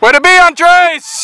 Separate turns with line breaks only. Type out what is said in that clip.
Way to be, Andres!